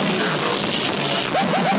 Woo!